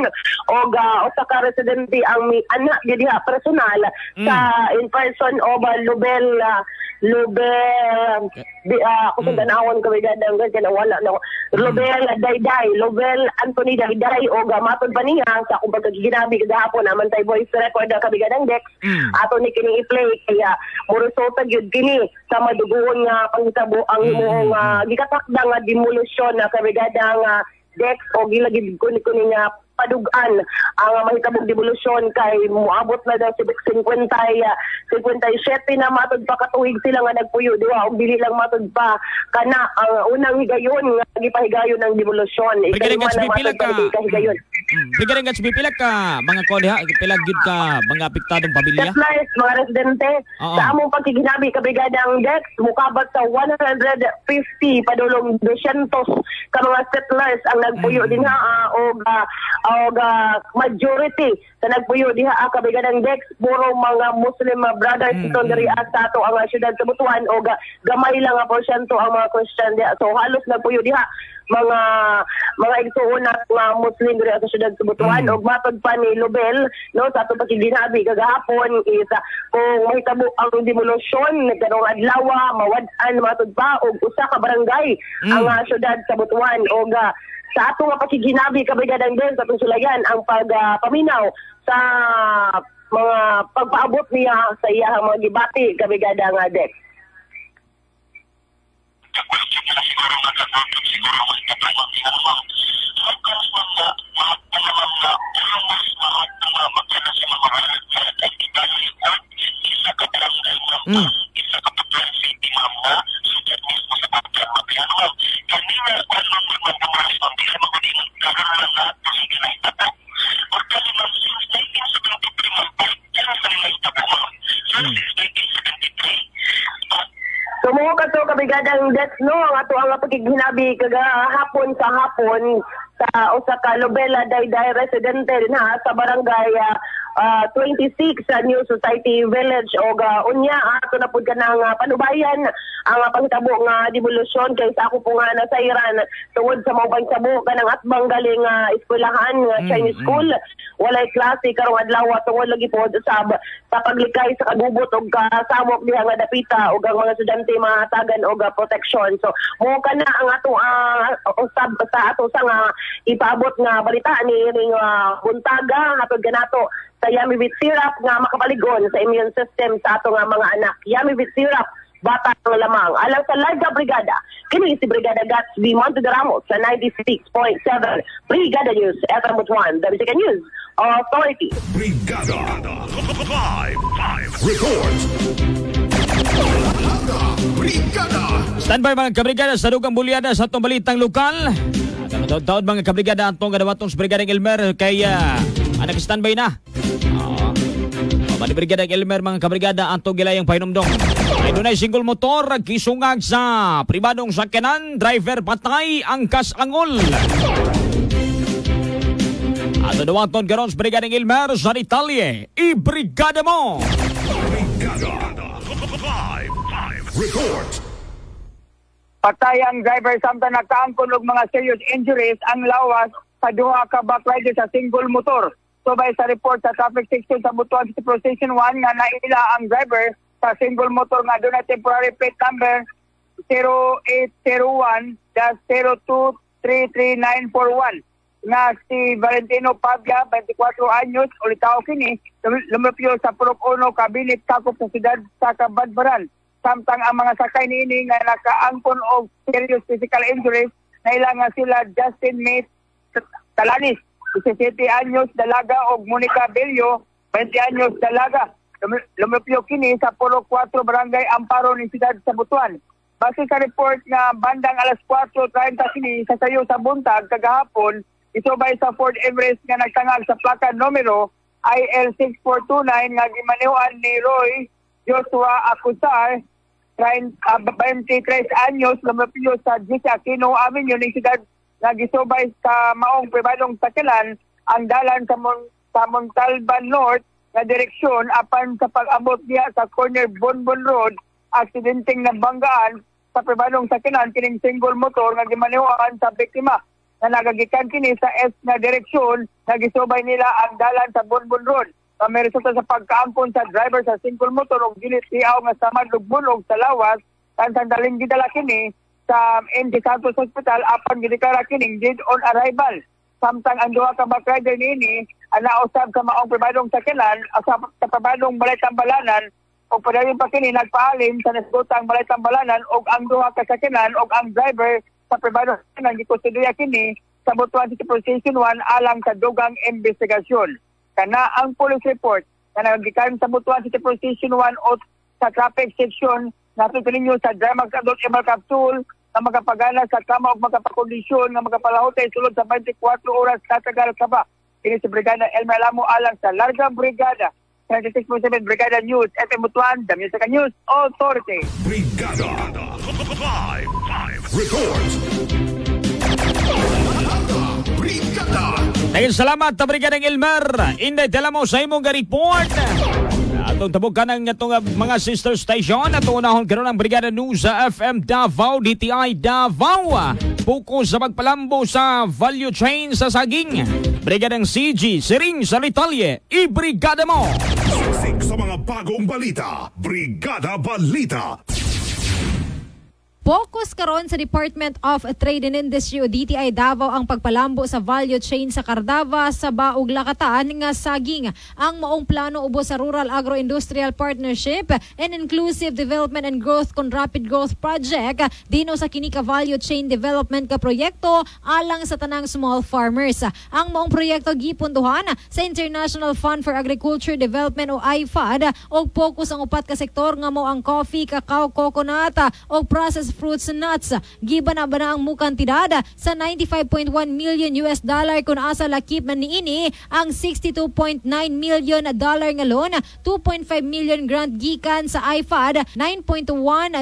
S16: O uh, usa ka residente ang anak diha personal mm. sa in person o ba Lubel uh, Lubel di uh, ako sa danawon kabigadang ganyan wala na Lubel Dayday Lubel Anthony Dayday o gamatod pa niya sa kung pagkaginabi kagahapon naman tay voice record ang kabigadang Dex
S2: Mm.
S16: ato ni kining i-play kaya mo resulta gyud kini sa maduguon nga panghitabo ang imong uh, gikatakda nga demolusyon na kabrigada nga Dex o gilagid ko ni kuning padugan ang uh, mahitabog demolusyon kay muabot na daw si 50 uh, 57 na matod pa katuig sila nga nagpuyo diwa og dili lang matod pa kana ang unang higayon nga gipahigayon ng demolusyon
S2: Brigadier Gatsby, pila ka?
S16: higayon
S2: Brigada Gatsby, pila ka mga kodha, pila gyud ka mga apektadong pamilya?
S16: Settlers, mga residente,
S2: Oo.
S16: sa among pagkiginabi kabrigadang Dex, mukabat sa 150 padulong 200 ka mga settlers ang nagpuyo din ha ah, og ah, og ah, majority sa nagpuyo diha ang kabrigadang Dex puro mga Muslim brothers mm diri sa ato ang ah, syudad sa Butuan og ah, gamay lang nga porsyento ang mga Christian diha. So halos nagpuyo diha mga mga igsuon na mga Muslim diri sa syudad sa Butuan. Og matod pa ni Lubel no sa ato pagkiginabi kagahapon is ah, kung mahitabo ang demolusyon nagkanong adlaw mawad-an matod pa og usa ka barangay ang ah, syudad sa Butuan. Og ah, sa ato nga pagkiginabi kabigadang din sa sulayan ang pagpaminaw sa mga pagpaabot niya sa iyang mga gibati kabigada nga Dex.
S2: Mm.
S16: Sumuho ka to kabigadang that's no ang ato ang pagighinabi kaga hapon sa hapon sa usa ka Lobela Dayday residente ha sa barangay ah, ah, 26 sa New Society Village o ga unya ato na pud kanang uh, panubayan ang uh, panghitabo nga demolusyon kay sa ako po nga nasairan tungod sa mga pangsabo kanang atbang galing uh, eskwelahan
S17: Mm,
S16: Chinese
S17: mm.
S16: school walay klase karong adlaw tungod lagi po sa sa paglikay sa kagubot og kasamok diha nga dapita og ang mga estudyante matagan og ah, protection so mo kana ang ato ah, usab sa ato sa nga ipaabot nga balita ni ning uh, buntaga. Hatod ganato sa Yummy Beet Syrup nga makapaligon sa immune system sa ato nga mga anak. Yummy Beet Syrup bata ang lamang alang sa Larga Brigada kini si Brigada Gatsby Monte de Ramos sa 96.7 Brigada News FM 1 the Music News Authority
S1: Brigada. Live. Live. Reports. Brigada.
S2: Standby mga kabrigada sa dugang bulyada sa atong balitang lokal. Taon mga kabrigada atong gadawatong sa Brigadang Elmer kay uh, anak standby na. Oo. Mabali Brigadang Elmer mga kabrigada atong gilayang pahinumdong. Ay dunay single motor kisungag sa pribadong sakyanan, driver patay ang kasangol. Ato dawaton karon sa Brigadang Elmer sa Italia. I-brigada mo!
S1: Live. Live. Reports.
S18: Patay ang driver samtang nakaangkon og mga serious injuries ang lawas sa duha ka backrider sa single motor. Subay sa report sa traffic section sa Butuan City Pro Station 1 nga naila ang driver sa single motor nga doon na temporary plate number 0801-02333941 nga si Valentino Pabia, 24 anyos, ulitaw kini, lumipyo sa Purok 1, Kabinet, sakop sa siyudad sa Kabadbaran. Samtang ang mga sakay niini nga nakaangkon og serious physical injuries, nailangan sila Justin Mate Talanis, 17 anyos, dalaga, og Monica Bello, 20 anyos, dalaga. Lum- Lumipyo kini sa Purok 4, Barangay Amparo ni Siyudad sa Butuan. Base sa report nga bandang alas 4.30 kini sa sayo sa buntag kagahapon, isubay sa Ford Everest nga nagtangag sa plaka numero IL6429 nga gimanehuan ni Roy Joshua Acusar, 30, ah, 23 anyos, lumapyo sa GC Aquino Avenue ng siyudad nga gisubay sa maong pribadong sakilan ang dalan sa, Mon- sa Montalban North nga direksyon apan sa pag-abot diya sa corner Bonbon Road, aksidenteng nabanggaan sa pribadong sakilan kining single motor nga gimanehuan sa biktima na nagagikan kini sa S na direksyon nagisubay nila ang dalan sa Bonbon Road. Resulta sa pagkaampon sa driver sa single motor og dili tiaw nga sa madlugbunog sa lawas kan sandaling gidala kini sa MD Santos Hospital apan gideklara kining dead on arrival. Samtang ang duha ka backrider niini ang nausab sa maong pribadong sakilan uh, sa, pribadong balay tambalanan o padayon pa kini nagpaalim sa nasgotang balay tambalanan og ang duha ka sakilan og ang driver sa pribadong sakilan gikustudiya kini sa Butuan City Police Station 1 alang sa dugang investigasyon. Kana ang police report na nagikan sa Butuan City Police Station 1 o sa traffic section natuto ninyo sa Dramax Adult Emal Capsule na magapagana sa kama o magapakondisyon na magapalahotay sulod sa 24 oras katagal ka ba. Kini si Brigada Elmer Alamo alang sa Larga Brigada 96.7 Brigada News FM Butuan, The Music News Authority.
S1: Brigada. Live. Live. Reports. Brigada.
S2: Dahil salamat ta Brigadang Elmer. Inday tala mo sa imong report. Atong tabog ka ng itong uh, mga sister station at unahon karon ang Brigada News sa FM Davao, DTI Davao. Puko sa pagpalambo sa value chain sa saging. Brigadang CG, Siring sa Litalye, i-brigada mo!
S1: Siksik sa mga bagong balita. Brigada Balita.
S19: Focus karon sa Department of Trade and Industry o DTI Davao ang pagpalambo sa value chain sa Cardava sa Baog Lakataan nga saging ang maong plano ubos sa Rural Agro-Industrial Partnership and Inclusive Development and Growth con Rapid Growth Project dino sa kini ka value chain development ka proyekto alang sa tanang small farmers. Ang maong proyekto gipunduhan sa International Fund for Agriculture Development o IFAD og focus ang upat ka sektor nga mo ang coffee, cacao, coconut o processed fruits and nuts. Giba na ba na ang mukantidad sa 95.1 million US dollar kung asa lakip man niini ang 62.9 million dollar nga loan, 2.5 million grant gikan sa IFAD, 9.1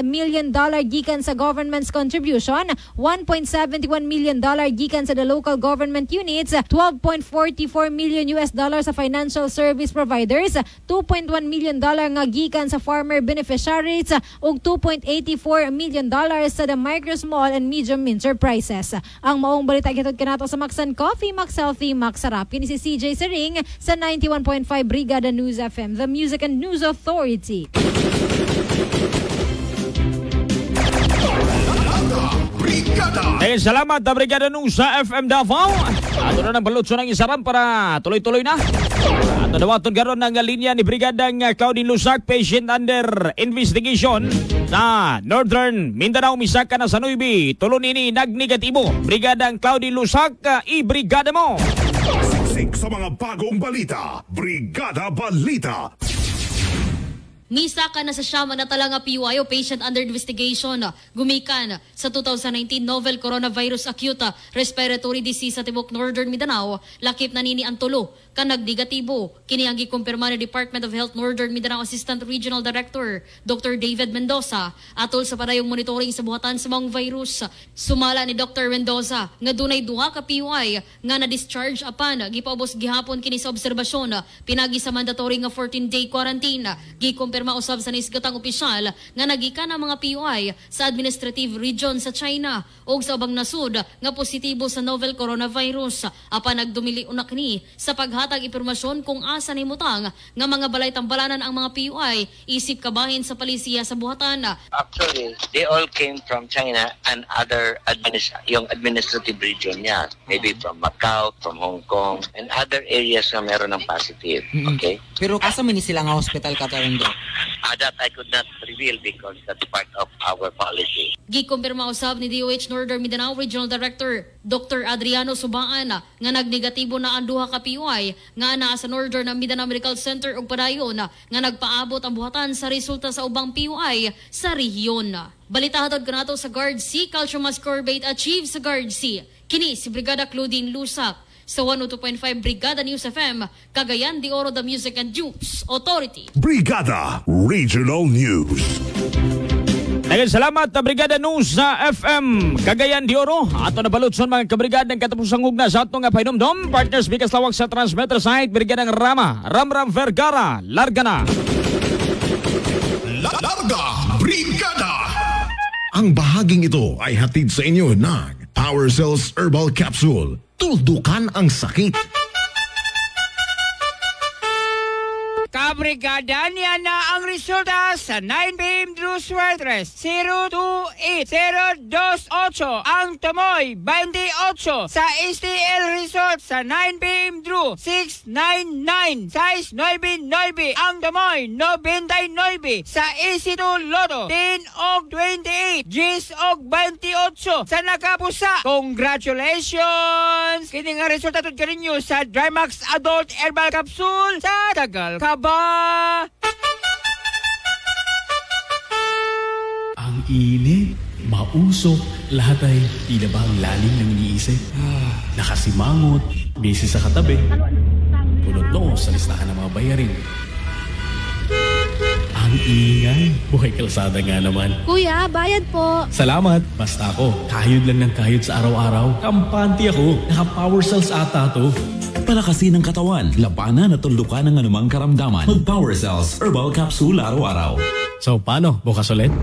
S19: million dollar gikan sa government's contribution, 1.71 million dollar gikan sa the local government units, 12.44 million US dollar sa financial service providers, 2.1 million dollar nga gikan sa farmer beneficiaries ug 2.84 million dollars sa the micro, small, and medium enterprises. Ang maong balita kitod kanato sa Maxan Coffee, Max Healthy, Max Sarap. Kini si CJ Sering sa 91.5 Brigada News FM, the Music and News Authority.
S2: Eh, salamat na Brigada News sa FM Davao. Ato na ng balutso ng isaram para tuloy-tuloy na. Ato dawaton karon ng linya ni Brigadang Claudine Lusak, patient under investigation sa Northern Mindanao, Misaka na sa Nuibi. Tulon ini nagnegatibo. Brigadang Claudine Lusak, i-brigada mo.
S1: Siksik sa mga bagong balita. Brigada Balita.
S20: Misa ka na sa siyama na talaga PUI o patient under investigation gumikan sa 2019 novel coronavirus acute respiratory disease sa tibok Northern Mindanao lakip na nini ang tulo ka nagdigatibo kini ang gikumpirma ni Department of Health Northern Mindanao Assistant Regional Director Dr. David Mendoza. Atol sa padayong monitoring sa buhatan sa mga virus sumala ni Dr. Mendoza nga dunay duha ka PUI nga na discharge apan. Gipaubos gihapon kini sa obserbasyon. Pinagi sa mandatory nga 14 day quarantine. Gikumpirma usab sa nisgatang opisyal nga nagikan ang mga PUI sa administrative region sa China. Ug sa ubang nasud nga positibo sa novel coronavirus. Apan nagdumili unak ni sa paghatag impormasyon kung asa ni mutang nga mga balay tambalanan ang mga PUI isip kabahin sa palisiya sa buhatan.
S21: Actually, they all came from China and other administ yung administrative region niya. Maybe from Macau, from Hong Kong, and other areas na meron ng positive. Okay?
S22: Pero asa man ni sila nga hospital katarong do?
S21: Uh, that I could not reveal because that's part of our policy.
S20: Gikumpirma usab ni DOH Northern Mindanao Regional Director Dr. Adriano Subaan nga nagnegatibo na ang duha ka PUI nga naa sa Northern Mindanao Medical Center ug padayon nga nagpaabot ang buhatan sa resulta sa ubang PUI sa rehiyon. Balita hatod kanato sa Guard C Culture Mascorbate achieve sa Guard C. Kini si Brigada Claudine Lusak sa 102.5 Brigada News FM, Cagayan de Oro the Music and News Authority.
S1: Brigada Regional News.
S2: Daghang salamat na Brigada News sa FM Cagayan de Oro. Ato na balutson mga kabrigada ng katapusang hugna sa ato nga pahinumdom. Partners bigas lawag sa transmitter site Brigadang Rama, Ramram Vergara, Larga na.
S1: Larga Brigada. Ang bahaging ito ay hatid sa inyo ng Power Cells Herbal Capsule. Tuldukan ang sakit.
S4: Kabrigada niya na ang resulta sa 9pm Drew Suertres 028028 ang Tomoy 28 sa STL Resort sa 9pm Drew 699 size 99 ang Tomoy 99 sa EC2 Lotto 10 og 28 Gis og 28 sa nakapusa Congratulations! Kini nga resulta tud kaninyo sa Drymax Adult Herbal Capsule sa Tagal Kaba
S5: Ang init, mausok, lahat ay tila ba ang lalim ng iniisip? Nakasimangot, busy sa katabi, punot noo sa listahan ng mga bayarin. Ang ingay, buhay kalsada nga naman.
S6: Kuya, bayad po.
S5: Salamat, basta ako. Kayod lang ng kayod sa araw-araw. Kampante ako. Naka-power cells ata to.
S7: Palakasin ng katawan, labanan at tulukan ng anumang karamdaman. Mag-Power Cells Herbal Capsule araw-araw.
S5: So, paano? Bukas ulit?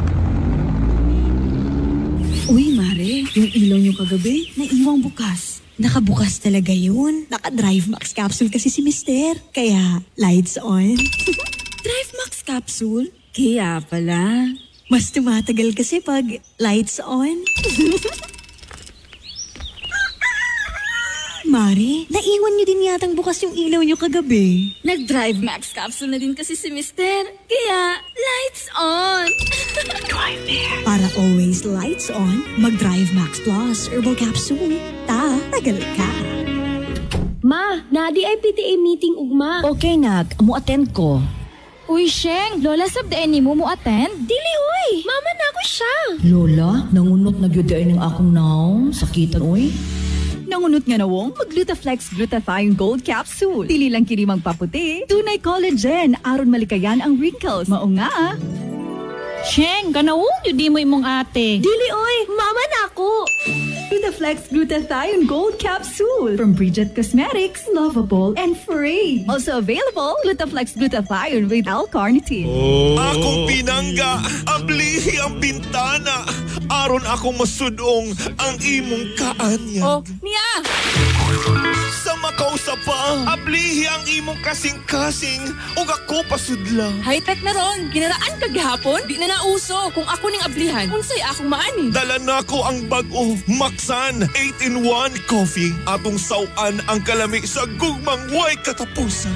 S8: Uy, Mare, yung ilaw niyo kagabi, naiwang bukas. Nakabukas talaga yun. Naka-Drive Max capsule kasi si Mister. Kaya, lights on. (laughs) Drive Max capsule? Kaya pala. Mas tumatagal kasi pag lights on. (laughs) Mari, naiwan niyo din yatang bukas yung ilaw niyo kagabi.
S23: Nag-Drive Max capsule na din kasi si Mister. Kaya, lights on! (laughs)
S8: Para always lights on, mag-Drive Max Plus Herbal Capsule. Ta, tagal ka.
S6: Ma, nadi ay PTA meeting ugma.
S24: Okay, nak. Amo attend ko.
S23: Uy, Sheng, Lola sabdaan ni mo mo attend?
S6: Dili, uy! Mama na ako siya.
S24: Lola, nangunot na gyud ng akong naong. Sakitan, oy.
S13: Nangunot nga nawong mag-Glutaflex Glutathione Gold Capsule. Dili lang kini magpaputi, tunay collagen aron malikayan ang wrinkles. Mao nga.
S23: Sheng, ganawong yun di mo imong ate.
S6: Dili, oy! Mama na ako!
S13: Glutaflex Glutathione Gold Capsule from Bridget Cosmetics, lovable and free. Also available, Glutaflex Glutathione with L-carnitine.
S10: Akong pinangga, ablihi ang bintana. Aron akong masudong ang imong kaanyag.
S23: Oh, niya!
S10: Sa makausap pa, ablihi ang imong kasing-kasing ug ako pasudlang.
S23: High-tech na ron. Ginaraan ka gihapon? Di na nauso. Kung ako ning ablihan, unsay akong maani.
S10: Dala na ko ang bag-o Maxan 8-in-1 coffee. Atong sawan ang kalami sa gugmang way katapusan.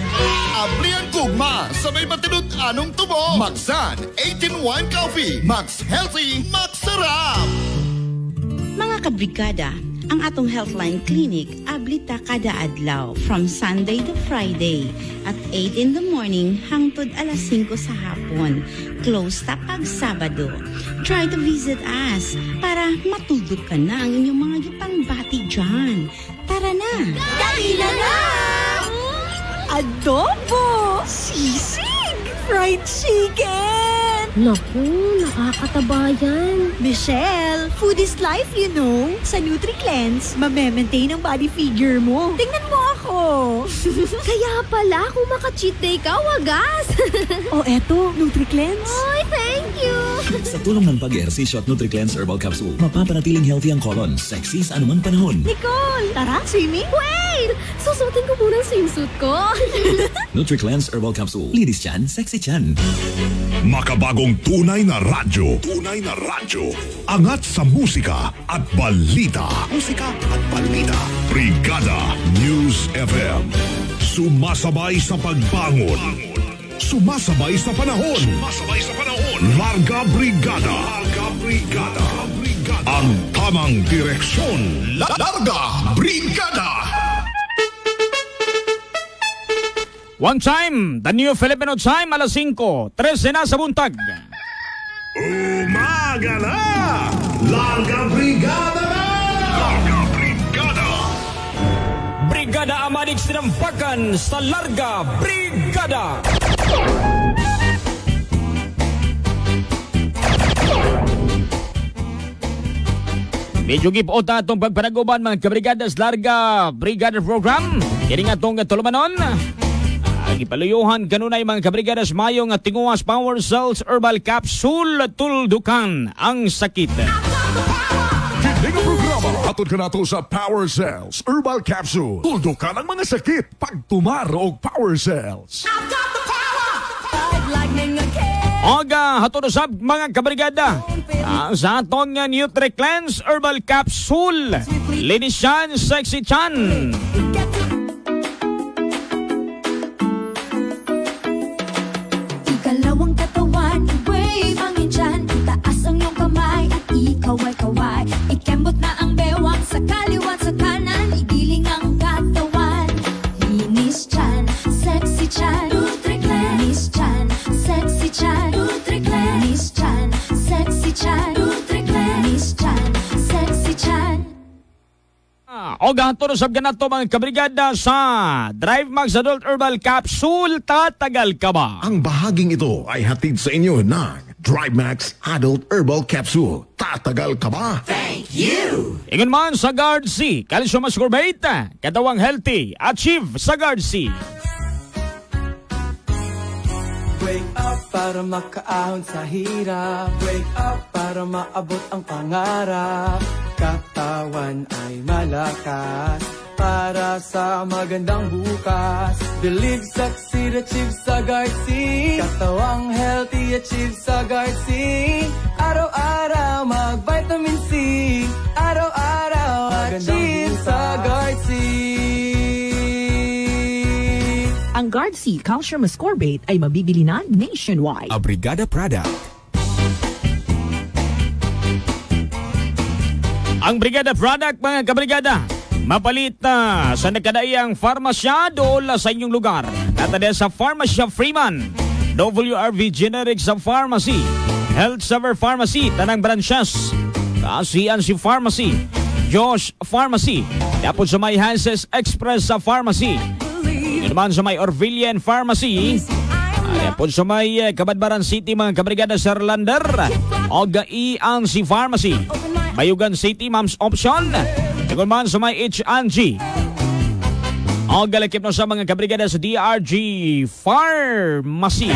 S1: Ablihan gugma sa may matinod anong tubo. Maxan 18-1 Coffee. Max Healthy, Max Sarap.
S9: Mga kabrigada, ang atong Healthline Clinic ablita kada adlaw from Sunday to Friday at 8 in the morning hangtod alas 5 sa hapon. Close ta pag Sabado. Try to visit us para matulog ka na ang inyong mga gipangbati dyan. Tara na!
S6: Dali na na!
S8: Adobo! Sisig! Fried chicken!
S6: Naku, nakakataba yan.
S8: Michelle, food is life, you know. Sa NutriCleanse, mame-maintain ang body figure mo. Tingnan mo ako. (laughs)
S6: Kaya pala, kung maka-cheat day ka, wagas. (laughs)
S8: o eto, NutriCleanse.
S6: Oy, thank you. (laughs)
S7: Sa tulong ng pag-ehersisyo at NutriCleanse Herbal Capsule, mapapanatiling healthy ang colon, sexy sa anumang panahon.
S8: Nicole, tara, swimming?
S6: Wait! Susutin ko muna ang swimsuit ko. (laughs)
S7: NutriCleanse Herbal Capsule. Linis chan, sexy chan.
S1: Makabagong tunay na radyo. Tunay na radyo. Angat sa musika at balita. Musika at balita. Brigada News FM. Sumasabay sa pagbangon. Sumasabay sa panahon. Sumasabay sa panahon. Larga Brigada. Larga Brigada. Ang tamang direksyon. Larga Brigada.
S2: One time, the new Filipino time, alas 5, 13 na sa buntag.
S1: Umaga na! Larga Brigada na! Larga Brigada!
S2: Brigada Amadix tinampakan sa Larga Brigada! Medyo gipot na itong pagpanaguban mga kabrigadas Larga Brigada Program. Kini nga itong tulumanon. Ang ipaluyuhan kanunay mga kabrigadas mayo nga tinguas Power Cells Herbal Capsule tuldukan ang sakit.
S1: Hindi nga programa atod ka nato sa Power Cells Herbal Capsule. Tuldo ka ng mga sakit pag tumaro og Power Cells.
S2: Oga, hatod usab mga kabrigada. Ang sa aton nga NutriCleanse Herbal Capsule. Linis yan, sexy chan.
S25: Ikalawang katawan, wave ang injan Itaas ang kamay ikaw ay kaway chan Linis chan, sexy chan
S2: Oga, hatod usab ka na to mga kabrigada sa Drive Max Adult Herbal Capsule. Tatagal ka ba?
S1: Ang bahaging ito ay hatid sa inyo ng Drive Max Adult Herbal Capsule. Tatagal ka ba? Thank you!
S2: Ingon man sa Guard C, Calcium Ascorbate, katawang healthy, achieve sa Guard C.
S26: Wake up para makaahon sa hirap. Wake up para maabot ang pangarap. Katawan ay malakas para sa magandang bukas. Believe, succeed, achieve sa Garci Katawang healthy, achieve sa Garci Araw-araw mag-vitamin C. Araw-araw
S27: Ang Guard C Calcium Ascorbate ay mabibili na nationwide.
S28: A Brigada product.
S2: Ang Brigada Product, mga kabrigada, mapalit na sa nakadaiyang farmasya doon sa inyong lugar. Natanda sa Farmasya Freeman, WRV Generics of Pharmacy, Health Saver Pharmacy, Tanang Branches, Kasian si Pharmacy, Josh Pharmacy, tapos sa may Hanses Express sa Pharmacy, yun naman sa may Orvillian Pharmacy, Tapos sa may eh, Kabadbaran City mga kabrigada sa Lander, Ogai ang si Pharmacy, Bayugan City Moms Option, Tagol man sa may H&G, o galakip na sa mga kabrigada sa DRG Pharmacy.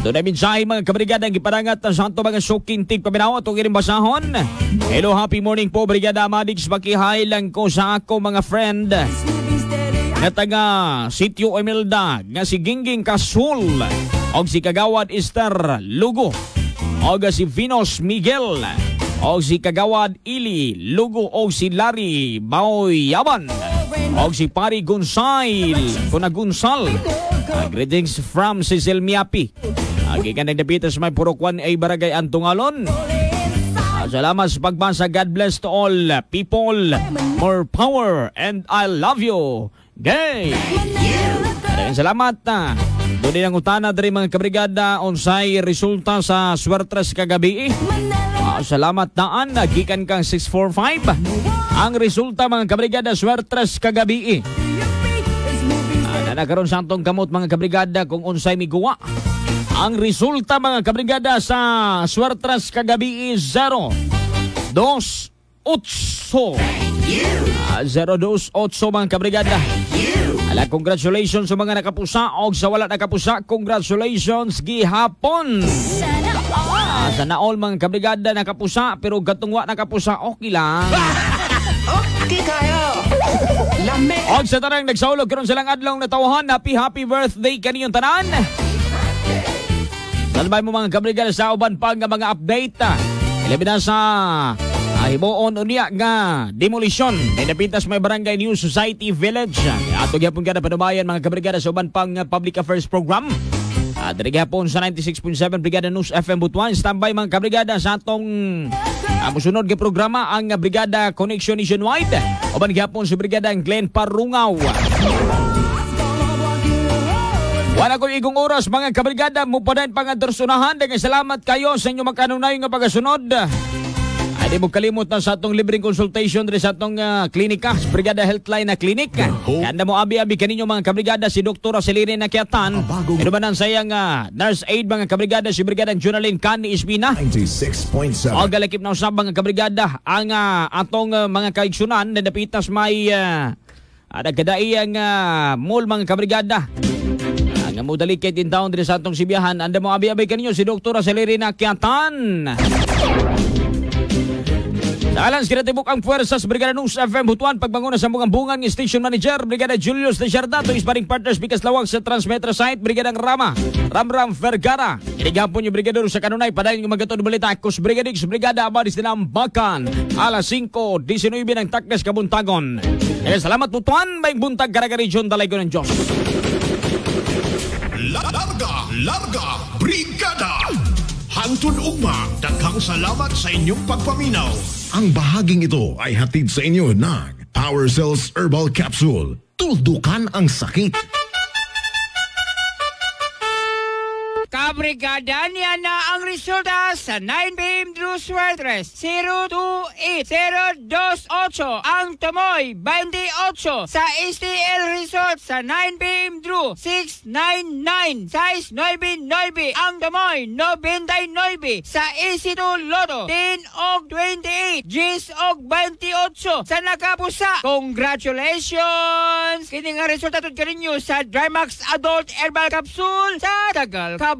S2: Doon na minsahe mga kabrigada ang iparangat ng santo mga shocking tip paminaw at iring basahon. Hello, happy morning po Brigada Madix. Makihay lang ko sa ako mga friend nga taga Sitio Emilda nga si Gingging Kasul o si Kagawad Esther Lugo o si Vinos Miguel o si Kagawad Ili Lugo o si Larry Baoy Yaban o si Pari Gonsail Kuna Gunsal Uh, greetings from Cecil Miapi. Agi ka nagdapitas may purokwan ay barangay Antungalon. Uh, salamat sa pagbasa. God bless to all people. More power and I love you. Gay! Maraming salamat na. Doon ang utana dari mga kabrigada unsay resulta sa swertres kagabi. Ah, salamat daan. Nagikan kang 645. Ang resulta mga kabrigada swertres kagabi. Ah, na nagkaroon sa antong kamot mga kabrigada kung unsay miguwa. Ang resulta mga kabrigada sa swertres kagabi 0 2 8 Ah, 028 mga kabrigada. Ala, congratulations sa mga nakapusa o sa wala nakapusa. Congratulations gihapon. Ah, sana all mga kabrigada nakapusa pero gatungwa nakapusa okay lang. (laughs)
S26: Okay kayo! Lame!
S2: Og sa tarang nagsaulog karon silang adlaw na tawahan. Happy happy birthday kaniyong tanan. Salbay mo mga kabrigada sa uban pa nga mga update. Ilabi na sa Ah, himuon unya nga demolition kay napintas may barangay New Society Village. Ato gyapon kada panubayan mga kabrigada sa uban pang uh, public affairs program. Diri gyapon sa 96.7 Brigada News FM Butuan. Standby mga kabrigada sa atong uh, musunod nga programa ang uh, Brigada Connection Nationwide. Uban gyapon sa Brigada Glenn Parungaw. Wala ko igong oras mga kabrigada mo pa din. Dagang salamat kayo sa inyo magkanunay nga pagasunod. Di mo kalimot na sa atong libreng consultation rin sa atong uh, klinika, sa Brigada Healthline na klinik. Kanda mo abi-abi kaninyo mga kabrigada si Dr. Celine Nakiatan. Ito ba nang sayang uh, nurse aid mga kabrigada si Brigada Jonalyn Cani Espina.
S1: 96.7.
S2: O galakip na usab mga kabrigada ang uh, atong uh, mga kaigsunan na dapitas may uh, nagkadaiyang uh, mall mga kabrigada. Ang mudalikit in town din sa atong sibiyahan. Anda mo abi-abi kaninyo si Dr. Celine Nakiatan. Alang sa kinatibok ang puwersas Brigada News FM Butuan pagbanguna sa mga bungan ng Station Manager Brigada Julius de Jardato Isparing Partners Bikas Lawag sa Transmetro Site Brigada Rama Ramram Vergara. Inigapon yung Brigador sa kanunay Padayon ng balita Kus Brigadix Brigada Abadis Bakan. Alas 5 19 ng Taknes Kabuntagon. Kaya salamat Butuan May buntag Karagarisyon Dalay ko ng Diyos.
S1: Larga, larga! Hantun ugma, daghang salamat sa inyong pagpaminaw. Ang bahaging ito ay hatid sa inyo ng Power Cells Herbal Capsule. Tuldukan ang sakit.
S4: Kabrigada niya na ang resulta sa 9pm Drew Swertres 028028 ang tumoy 28 sa STL Resort sa 9pm Drew 699 size 99 ang tumoy 99 sa EC2 Lotto 10 og 28 G's og 28 sa nakapusa congratulations! Kini nga resulta tud kaninyo sa Drymax Adult Herbal Capsule sa Tagal Kab